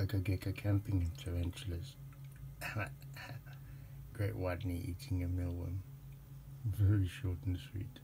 like a gecko camping in tarantulas. Great white knee eating a mealworm. Very short and sweet.